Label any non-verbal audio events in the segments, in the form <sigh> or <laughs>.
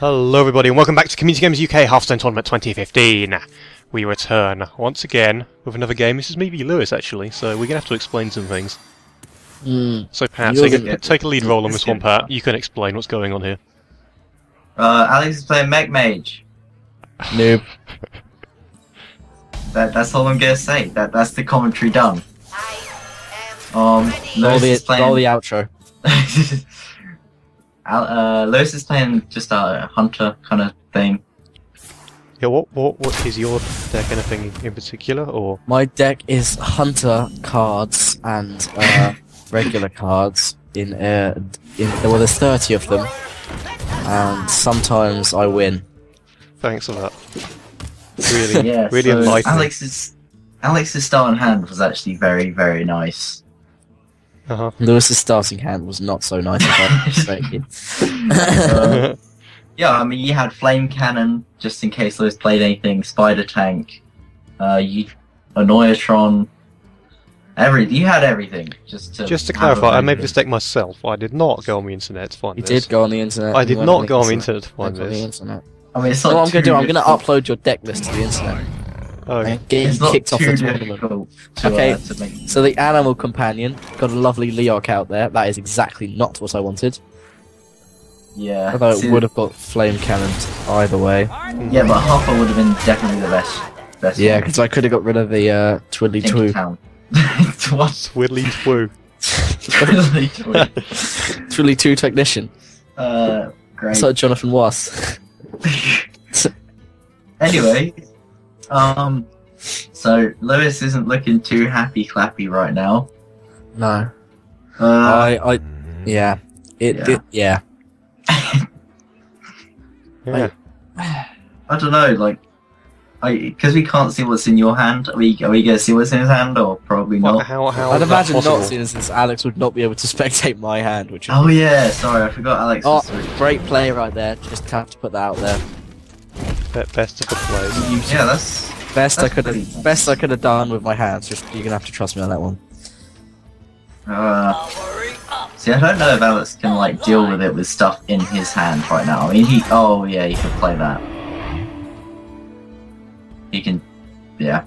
Hello everybody and welcome back to Community Gamers UK Hearthstone Tournament 2015. We return once again with another game. This is me Lewis actually, so we're going to have to explain some things. Mm. So Pat, take a, take a lead role on this one, Pat. You can explain what's going on here. Uh, Alex is playing Mech Mage. Noob. That, that's all I'm gonna say. That that's the commentary done. Um, All Lewis the, is playing. all the outro. <laughs> Al- uh, Lewis is playing just a hunter kind of thing. Yeah, what what what is your deck? Anything in particular, or My deck is hunter cards and uh, <laughs> regular cards in uh, in well, there's 30 of them, and sometimes I win. thanks for that? Really, <laughs> Yeah, really so enlightening. Alex's Alex's starting hand was actually very very nice. Uh-huh. Lewis's starting hand was not so nice. If I'm <laughs> mistaken. Uh, yeah, I mean you had flame cannon just in case Lewis played anything. Spider tank, uh, you Annoyatron. Every you had everything just to Just to clarify, I very made good- this deck myself. I did not go on the internet to find you this. did go on the internet. I did not go on the internet. internet to find Went on the this. internet. I mean, it's So not. what I'm gonna do, I'm gonna upload your deck list to the internet Oh, and get It's you not kicked off too the tournament. to, Okay. uh, to. So the animal companion got a lovely Leokk out there. That is exactly not what I wanted. Yeah. Although See, it would have got flame cannons either way. Yeah, but Huffer would have been definitely the best. Best Yeah, because I could have got rid of the uh, twiddly Tinky twoo. Town. <laughs> what? Twiddly twoo. Really true. twiddly two <laughs> technician. uh, great. It's like Jonathan Was. <laughs> anyway, um, so Lewis isn't looking too happy clappy right now. no. Uh, I, I, yeah. It, Yeah. it, yeah. <laughs> Yeah. <sighs> I don't know, like, I because we can't see what's in your hand. Are we are we gonna see what's in his hand or probably What, not? how how I'd imagine possible? not, seeing since Alex would not be able to <laughs> spectate my hand, which is Oh yeah, sorry, I forgot Alex. Oh, was really- great play right there. Just have to put that out there. Be- Best of the plays. You, Yeah, that's best I could have, best I could have done with my hands. Just you're gonna have to trust me on that one. Uh, see, I don't know if Alex can like deal with it with stuff in his hand right now. I mean, he. Oh yeah, he can play that. He can. Yeah.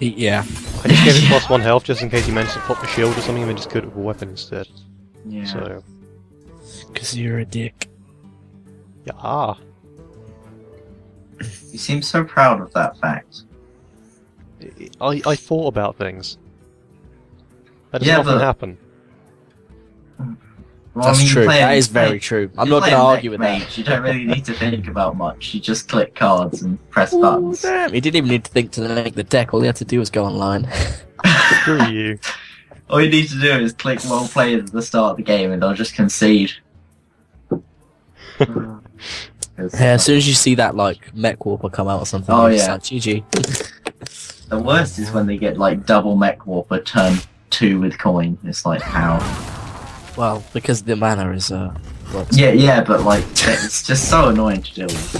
He- yeah. I just gave him plus one health just in case he managed to pop the shield or something and then just good with a weapon instead. Yeah. So, Because you're a dick. yeah. You seem so proud of that fact. I, I thought about things. That doesn't Yeah, often but- happen. Well, That's I mean, true. playing- that is very playing- true. I'm not going to argue with mech that. You don't really need to think about much. You just click cards and press Ooh, buttons. damn. He didn't even need to think to make the deck. All he had to do was go online. Screw you. <laughs> All you need to do is click well played at the start of the game, and they'll just concede. <laughs> Yeah, as soon as you see that like mech warper come out or something, Oh, yeah. like, GG. <laughs> The worst is when they get like double mech warper turn two with coin. It's like how? Well, because the mana is uh. works. Yeah, yeah, but like it's just so annoying to deal with.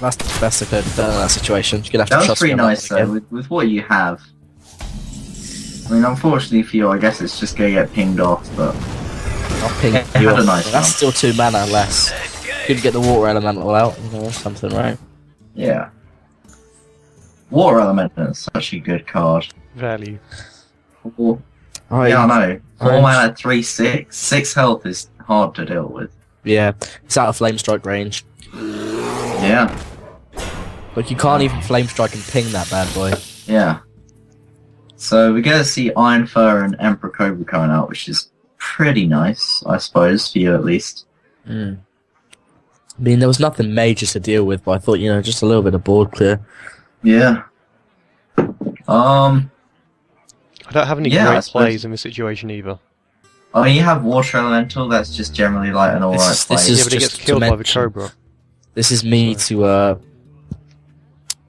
That's the best I could done in that situation. You're gonna have to That was trust pretty nice though, with, with what you have. I mean, unfortunately for you, I guess it's just gonna get pinged off. But I'll ping It had you a off. nice That's still two mana less. Could get the water elemental out, you know, something, right? yeah, Water Elemental is such a good card. Value. Four, Oh, yeah, I know. Four Orange. mana, three six, six health is hard to deal with. Yeah, it's out of flame strike range. Yeah, Like you can't even flame strike and ping that bad boy. yeah. So we're gonna see Ironfur and Emperor Cobra coming out, which is pretty nice, I suppose, for you at least. Mm. I mean, there was nothing major to deal with, but I thought, you know, just a little bit of board clear. Yeah. Um. I don't have any Yeah, great plays in this situation either. I mean, you have Water Elemental. That's just generally like an alright This- play. this Yeah, is but he just gets killed by the mention- Cobra. This is me Sorry. to, uh.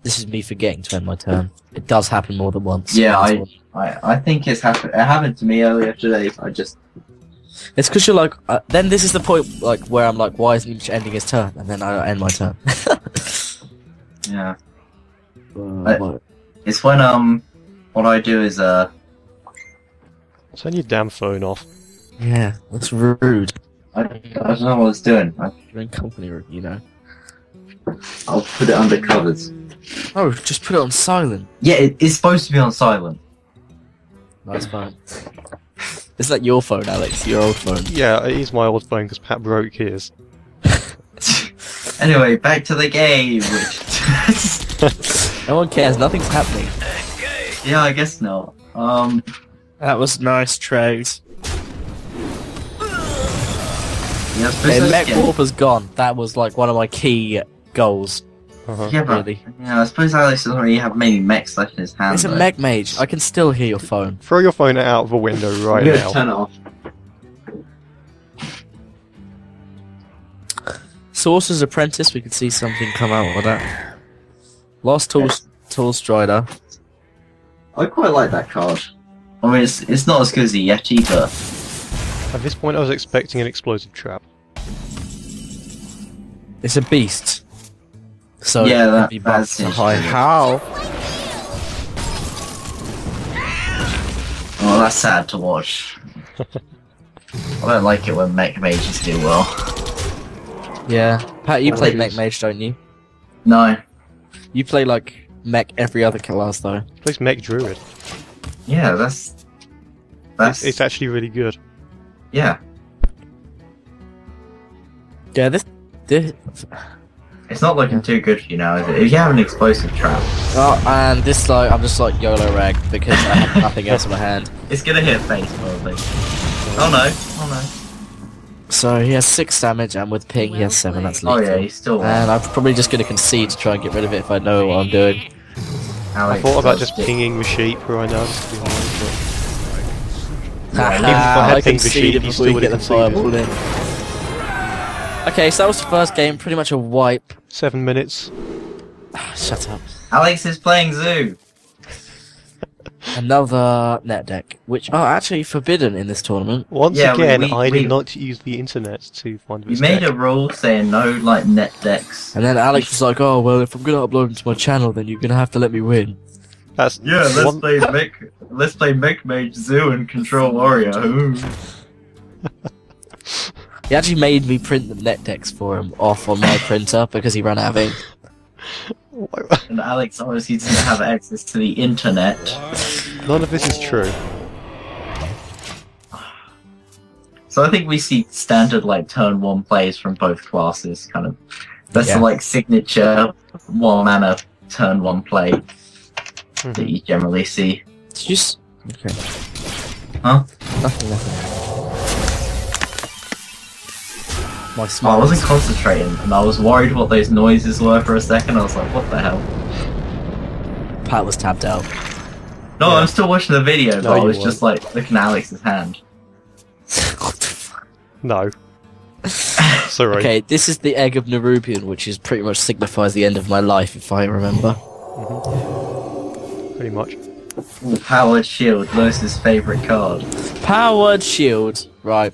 This is me forgetting to end my turn. It does happen more than once. Yeah, I- all. I, I think it's happened. It happened to me earlier today. I just It's because you're like. Uh, then this is the point, like, where I'm like, why isn't he ending his turn? And then I end my turn. <laughs> yeah. Uh, I- It's when um, what I do is uh, Turn your damn phone off. Yeah, that's rude. I, I don't know what it's doing. I, You're in company, you know. I'll put it under covers. Oh, just put it on silent. Yeah, it, it's supposed to be on silent. That's fine. Is that your phone, Alex? Your old phone? Yeah, it is my old phone because Pat broke his. <laughs> anyway, back to the game. Which... <laughs> No one cares. Nothing's happening. yeah, I guess not. Um, That was nice, Trace. yeah, I suppose Hey, that's Mech Warp has gone. That was like one of my key goals. Uh-huh. Yeah, but Really. yeah, I suppose Alex doesn't really have many mechs left in his hand. It's a though. Mech Mage. I can still hear your phone. Throw your phone out of the window right now. turn it off. Sorcerer's Apprentice. We could see something come out of that. Lost Tool, Tallstrider. I quite like that card. I mean, it's it's not as good as the Yeti, but At this point, I was expecting an explosive trap. It's a beast. So Yeah, it can that- be that's buffed to high. How? Oh, well, that's sad to watch. I don't like it when mech mages do well. Yeah, Pat, you Well, play it Mech. Mage, don't you? No, You play like Mech every other class though. Plays Mech Druid. yeah, that's that's It's, it's actually really good. yeah. Yeah, this, this It's not looking too good for you now, is it? If you have an explosive trap, oh, and this like I'm just like YOLO rag because I have <laughs> nothing else in my hand. it's gonna hit face probably. Oh no! Oh no! So he has six damage, and with ping he has seven. That's no! Oh yeah, he's still. And I'm probably just going to concede to try and get rid of it if I know what I'm doing. I thought about just pinging the sheep right now. Just to be honest, but- <laughs> Yeah, even if I had I pinged the sheep, conceded you before still you get the would've fireball in. Okay, so that was the first game, pretty much a wipe. Seven minutes. Ah, shut up. Alex is playing Zoo. Another net deck, which are actually forbidden in this tournament. Once Yeah, again, we- I we- did not use the internet to find We this made deck. a rule saying no like net decks. And then Alex was like, "Oh well, if I'm gonna upload them to my channel, then you're gonna have to let me win." That's Yeah, let's one- play mech. Let's play mech mage Zoo and control warrior. <laughs> <laughs> Ooh. He actually made me print the net decks for him off on my printer because he ran out of ink. And Alex obviously doesn't have access to the internet. None of this is true. So I think we see standard like turn one plays from both classes, kind of. That's Yeah. the like signature one mana turn one play that Mhm. you generally see. Did you? S- okay. Huh? Nothing. Nothing. My Oh, I wasn't concentrating, and I was worried what those noises were for a second. I was like, "What the hell?" Pat was tapped out. No, Yeah. I'm still watching the video, but No, I you was just like looking at Alex's hand. <laughs> what the fuck? No. <laughs> Sorry. Okay, this is the egg of Nerubian, which is pretty much signifies the end of my life, if I remember. Mhm. Pretty much. Powered Shield, Lewis's favorite card. Powered shield, right?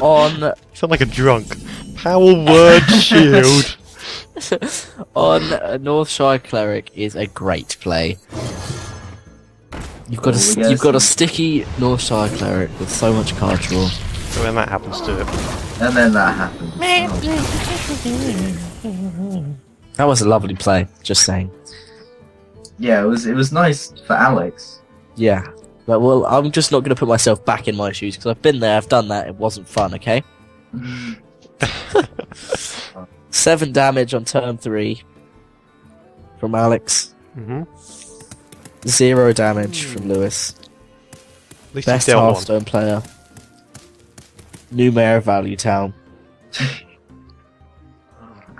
On sound like a drunk. Power word <laughs> shield. on a Northshire cleric is a great play. You've got a Oh, we st- you've got a some- sticky Northshire cleric with so much card draw. So when that happens to it. And then that happened. That was a lovely play. Just saying. Yeah, it was it was nice for Alex. Yeah. But well, I'm just not going to put myself back in my shoes because I've been there, I've done that. It wasn't fun. Okay. <laughs> Seven damage on turn three from Alex. hmm Zero damage from Lewis. At least Best he's. Hearthstone player. New mayor of Value Town. <laughs>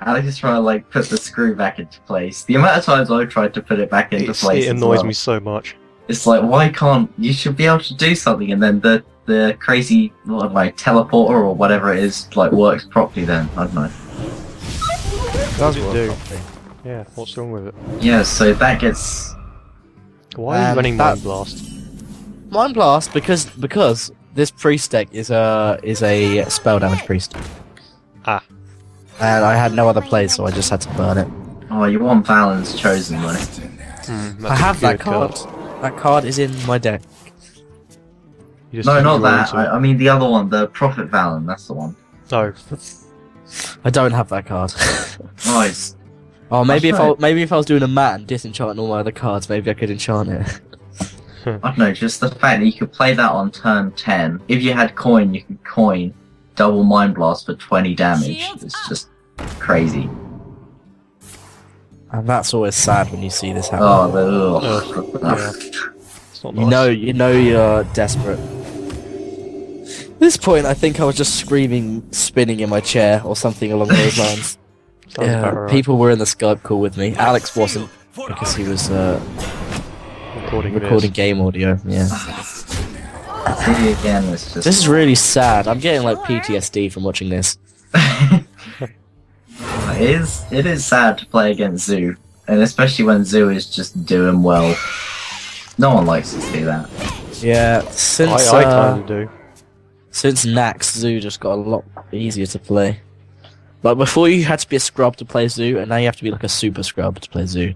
Alex is trying to like put the screw back into place. The amount of times I've tried to put it back into It's, place, it as annoys well. me so much. It's like why can't you should be able to do something, and then the the crazy like teleporter or whatever it is like works properly. Then I don't know. Does it do? Yeah, what's wrong with it? Yeah, so that gets Why are you Um, running that- Mind Blast? Mind Blast because because this priest deck is a is a spell damage priest. Ah. And I had no other play, so I just had to burn it. oh you want Velen's chosen though. Hmm, I have that good card. That card is in my deck. You just No, not that. I. I mean the other one, the Prophet Velen. That's the one. No. I don't have that card. <laughs> Nice. oh, maybe if That's I maybe if I was doing a mat and disenchanting all my other cards, maybe I could enchant it. <laughs> <laughs> I don't know, just the fact that you could play that on turn 10. If you had coin, you could coin double Mind Blast for 20 damage. Shields It's up. just crazy. And that's always sad when you see this happen. Oh, the, ugh. Yeah. Nice. You know, you know you're desperate. At this point, I think I was just screaming, spinning in my chair, or something along those <laughs> lines. Yeah, right. people were in the Skype call with me. Alex wasn't because he was uh, recording, recording game audio. Yeah, <sighs> See again, just. this is really sad. I'm getting like PTSD from watching this. <laughs> it is it is sad to play against Zoo, and especially when Zoo is just doing well. No one likes to see that. Yeah, since I, I uh, do. since Naxx, Zoo just got a lot easier to play. Like before, you had to be a scrub to play Zoo, and now you have to be like a super scrub to play Zoo.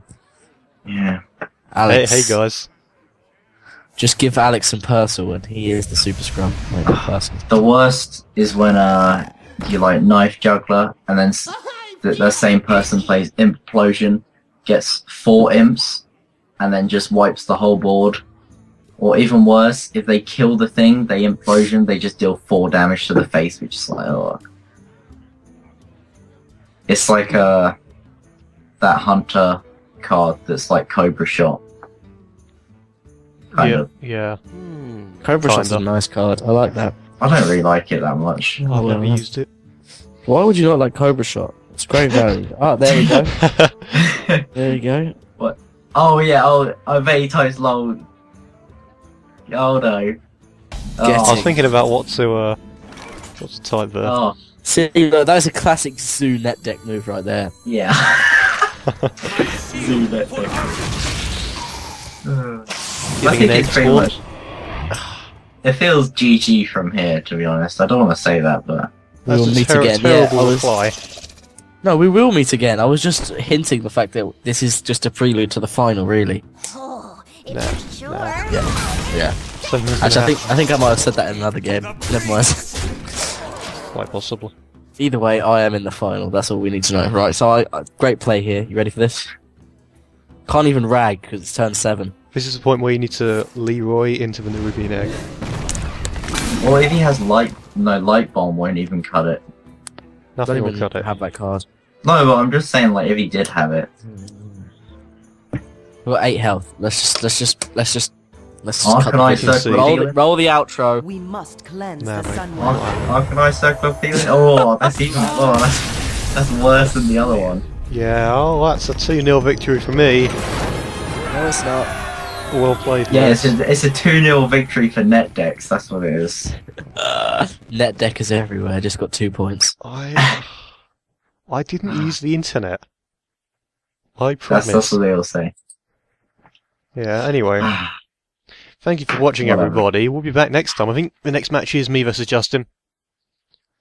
Yeah. Hey, Alex, hey guys. just give Alex some Purcell, and he is the super scrub, like the. <sighs> The worst is when uh you like knife juggler, and then <laughs> s- the, the same person plays implosion, gets four imps, and then just wipes the whole board. Or even worse, if they kill the thing, they implosion, they just deal four damage to the face, which is like, oh. It's like uh that hunter card that's like Cobra Shot. Kind yeah, of. yeah. Cobra Shot's a nice card. I like that. I don't really like it that much. I've never used it. Why would you not like Cobra Shot? It's great value. oh, there we go. <laughs> There you go. What? Oh yeah, oh, I bet he types lol. Oh no. Get I was Oh, thinking about what to uh, what to type there. oh See, look, that is a classic Zoo net deck move right there. yeah. Zoom it. Uh, I Giving think an it's pretty much. It feels GG from here, to be honest. I don't want to say that, but We will That's a meet ter- again. Yeah, terrible I was, reply. No, we will meet again. I was just hinting the fact that this is just a prelude to the final, really. Oh, it's Nah, sure. nah. Yeah. Something's gonna Actually, I think. I think I might have said that in another game. Never mind. quite possibly. Either way, I am in the final. That's all we need to know. Right. So, I, I great play here. You ready for this? Can't even rag because it's turn seven. This is the point where you need to Leeroy into the Nerubian egg. Well, if he has light, no light bomb won't even cut it. Nothing Don't will even cut it. have that card. No, but I'm just saying, like, if he did have it, We've got eight health. Let's just let's just let's just let's just how cut can the I circle roll, the, roll the outro. We must cleanse Nah, the mate. sun. How, how can I circle feeling? Oh, that's even. Oh, that's, that's worse than the other one. Yeah, oh, that's a 2 0 victory for me. No, it's not. Well played. Yeah, lads. it's a, it's a 2 0 victory for NetDex, that's what it is. Uh, Net is everywhere. Just got two points. I <laughs> I didn't use the internet. I That's, promise. that's what they all say. Yeah, anyway. <sighs> Thank you for watching, Whatever. everybody. We'll be back next time. I think the next match is me versus Justin.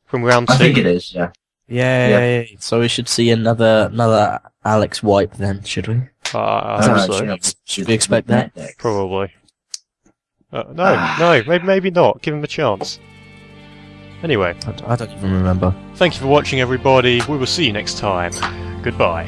From round two. I think it is, yeah. Yay! So we should see another another Alex wipe then, should we? Uh, I hope so. yeah, Should we expect that? NetDex. Probably. Uh, no, Ah. no, maybe, maybe not. Give him a chance. Anyway, I, I don't even remember. thank you for watching, everybody. We will see you next time. Goodbye.